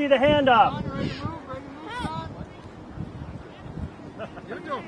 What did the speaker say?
see the hand up. You're doing